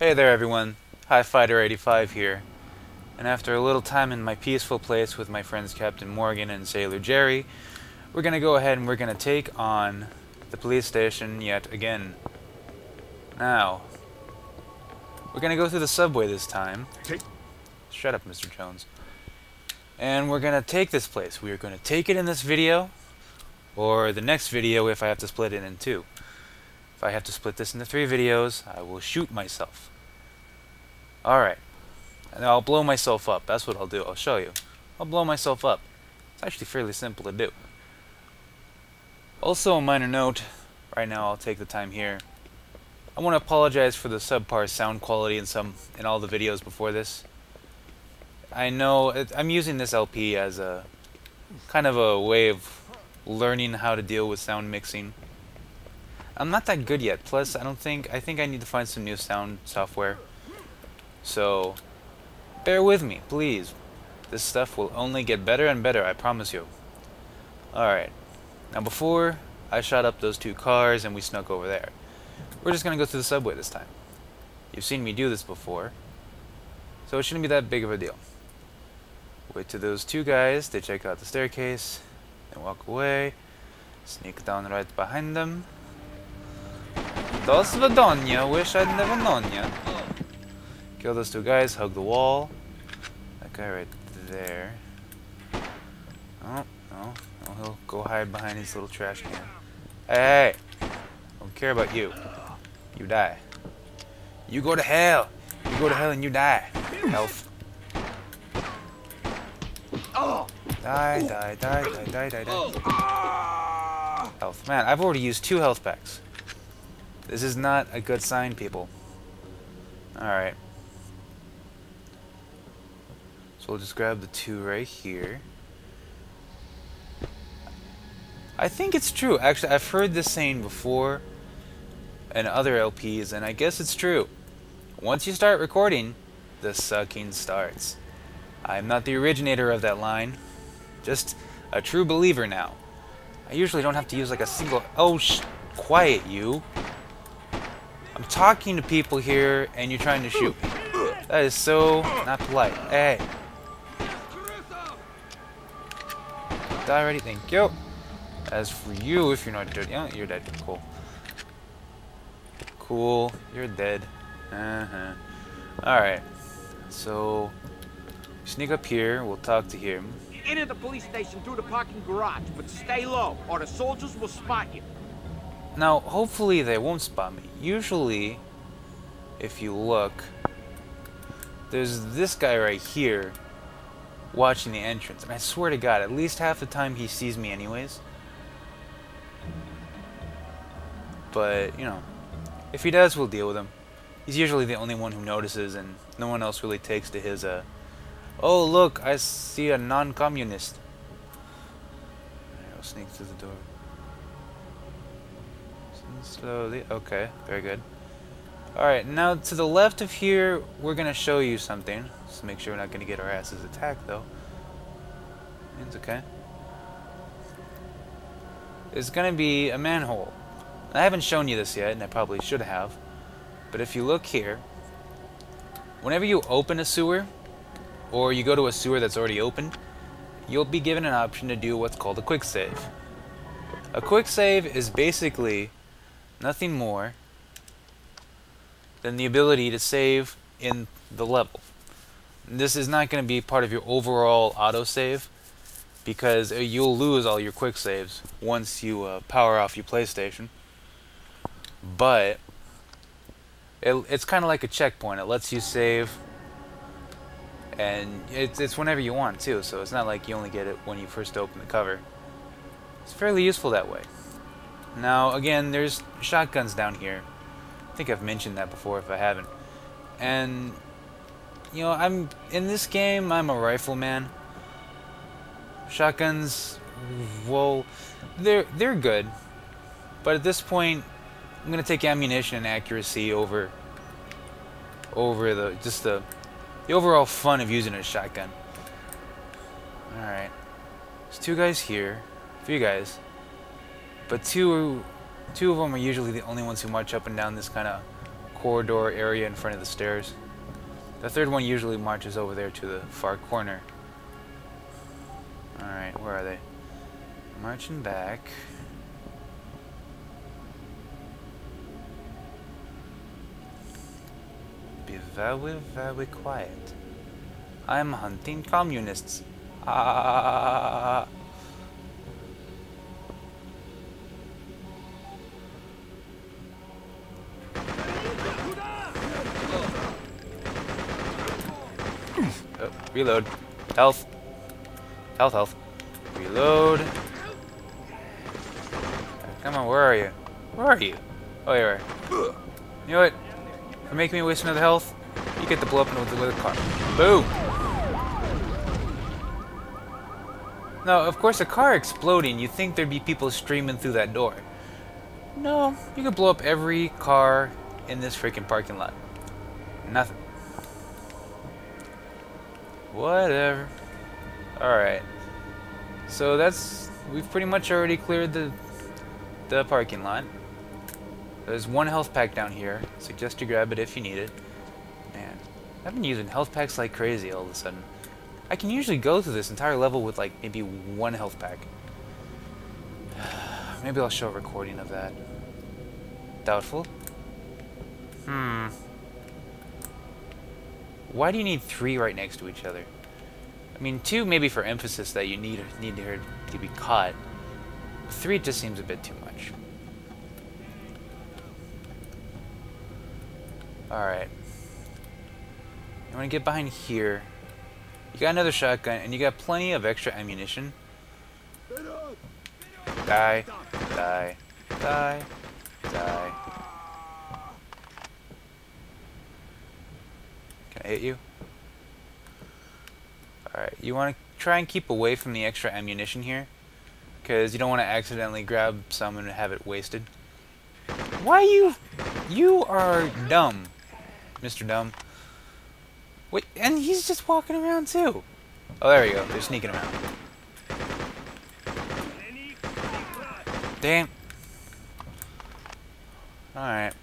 Hey there everyone, High Fighter 85 here. And after a little time in my peaceful place with my friends Captain Morgan and Sailor Jerry, we're gonna go ahead and we're gonna take on the police station yet again. Now, we're gonna go through the subway this time. Shut up, Mr. Jones. And we're gonna take this place. We are gonna take it in this video, or the next video if I have to split it in two. If I have to split this into three videos, I will shoot myself. Alright. And I'll blow myself up. That's what I'll do. I'll show you. I'll blow myself up. It's actually fairly simple to do. Also, a minor note. Right now, I'll take the time here. I want to apologize for the subpar sound quality in some in all the videos before this. I know it, I'm using this LP as a kind of a way of learning how to deal with sound mixing. I'm not that good yet. Plus, I don't think I think I need to find some new sound software. So, bear with me, please. This stuff will only get better and better, I promise you. Alright. Now before I shot up those two cars and we snuck over there, we're just going to go through the subway this time. You've seen me do this before, so it shouldn't be that big of a deal. Wait till those two guys, they check out the staircase, and walk away, sneak down right behind them. Do Svadonya, wish I'd never known ya. Kill those two guys, hug the wall. That guy right there. Oh, no. Oh, he'll go hide behind his little trash can. Hey! Don't care about you. You die. You go to hell! You go to hell and you die. Health. Die, die, die, die, die, die, die. Health. Man, I've already used two health packs. This is not a good sign, people. Alright. So we'll just grab the two right here. I think it's true. Actually, I've heard this saying before in other LPs, and I guess it's true. Once you start recording, the sucking starts. I'm not the originator of that line, just a true believer now. I usually don't have to use like a single. Oh, sh quiet, you. I'm talking to people here, and you're trying to shoot me. That is so not polite. Hey. Die already? Thank you. As for you, if you're not dead, yeah, you're dead. Cool. Cool. You're dead. Uh-huh. Alright. So, sneak up here. We'll talk to him. Enter the police station through the parking garage, but stay low, or the soldiers will spot you. Now, hopefully they won't spot me. Usually, if you look, there's this guy right here watching the entrance. And I swear to God, at least half the time he sees me anyways. But, you know, if he does, we'll deal with him. He's usually the only one who notices, and no one else really takes to his, uh, oh, look, I see a non-communist. I'll sneak through the door. Slowly. Okay, very good. Alright, now to the left of here, we're going to show you something. Just make sure we're not going to get our asses attacked, though. It's okay. It's going to be a manhole. I haven't shown you this yet, and I probably should have. But if you look here, whenever you open a sewer, or you go to a sewer that's already opened, you'll be given an option to do what's called a quick save. A quick save is basically nothing more than the ability to save in the level. This is not going to be part of your overall autosave because you'll lose all your quick saves once you uh, power off your PlayStation. But it, it's kind of like a checkpoint. It lets you save and it's, it's whenever you want too, so it's not like you only get it when you first open the cover. It's fairly useful that way. Now, again, there's shotguns down here. I think I've mentioned that before if I haven't. And, you know, I'm in this game, I'm a rifleman. Shotguns, well, they're, they're good. But at this point, I'm going to take ammunition and accuracy over over the just the the overall fun of using a shotgun. Alright. There's two guys here. Three guys. But two two of them are usually the only ones who march up and down this kind of corridor area in front of the stairs. The third one usually marches over there to the far corner. Alright, where are they? Marching back. Be very, very quiet. I'm hunting communists. Ah. ah, ah, ah Oh, reload. Health. Health, health. Reload. Come on, where are you? Where are you? Oh, you are. You know what? For making me waste another health, you get to blow up with a car. Boom! Now, of course, a car exploding, you'd think there'd be people streaming through that door. No, you could blow up every car in this freaking parking lot. Nothing. Whatever. Alright. So that's... We've pretty much already cleared the, the parking lot. There's one health pack down here. Suggest you grab it if you need it. Man, I've been using health packs like crazy all of a sudden. I can usually go through this entire level with like maybe one health pack. maybe I'll show a recording of that. Doubtful. Hmm. Why do you need three right next to each other? I mean, two maybe for emphasis that you need need her to be caught. Three just seems a bit too much. Alright. You want to get behind here. You got another shotgun, and you got plenty of extra ammunition. Die. Die. Die. Can I hit you? Alright, you want to try and keep away from the extra ammunition here. Because you don't want to accidentally grab some and have it wasted. Why you... You are dumb. Mr. Dumb. Wait, and he's just walking around too. Oh, there we go. They're sneaking around. Damn. Alright.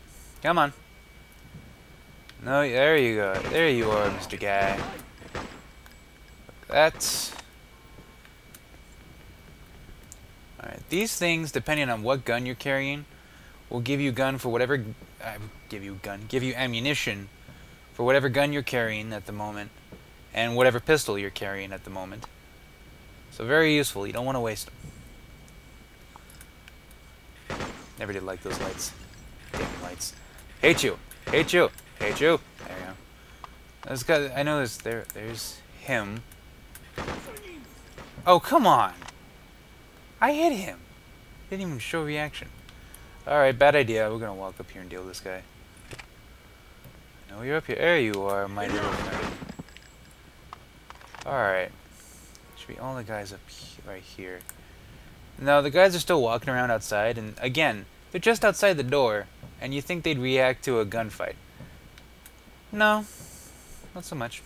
Come on. No, there you go. There you are, Mr. Guy. That's... Alright, these things, depending on what gun you're carrying, will give you gun for whatever uh, give you gun, give you ammunition for whatever gun you're carrying at the moment, and whatever pistol you're carrying at the moment. So very useful. You don't want to waste them. Never did like those lights. Damn lights. Hate you. Hate you. Hate you. There you go. There's got. I know there's there. There's him. Oh come on! I hit him. Didn't even show reaction. Alright, bad idea. We're gonna walk up here and deal with this guy. No, you're up here. There you are, my little friend. Alright. Should be all the guys up he right here. Now, the guys are still walking around outside, and again, they're just outside the door, and you think they'd react to a gunfight. No, not so much.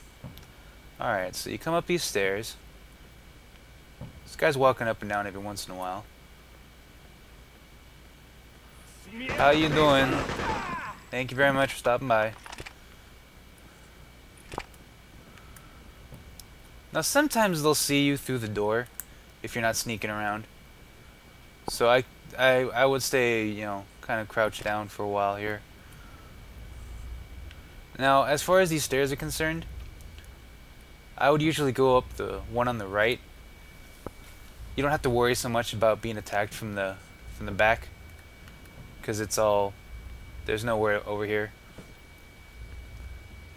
Alright, so you come up these stairs. This guy's walking up and down every once in a while. How you doing? Thank you very much for stopping by. Now sometimes they'll see you through the door if you're not sneaking around. So I I I would stay, you know, kind of crouched down for a while here. Now, as far as these stairs are concerned, I would usually go up the one on the right. You don't have to worry so much about being attacked from the from the back because it's all there's nowhere over here.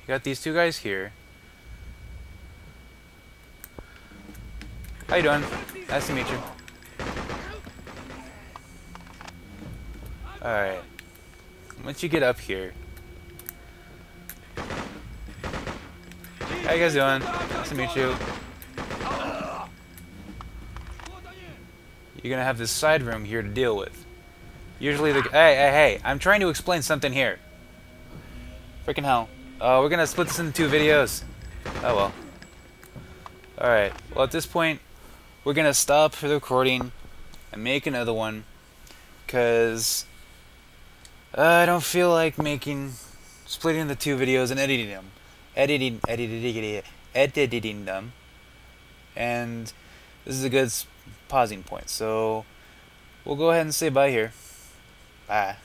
You got these two guys here. How you doing? Nice to meet you. Alright. Once you get up here. How you guys doing? Nice to meet you. You're gonna have this side room here to deal with. Usually the... Hey, hey, hey. I'm trying to explain something here. Freaking hell. Oh, we're gonna split this into two videos. Oh, well. Alright. Well, at this point, we're gonna stop the recording and make another one. Because... Uh, I don't feel like making splitting the two videos and editing them, editing, editing, editing them, and this is a good pausing point. So we'll go ahead and say bye here. Bye.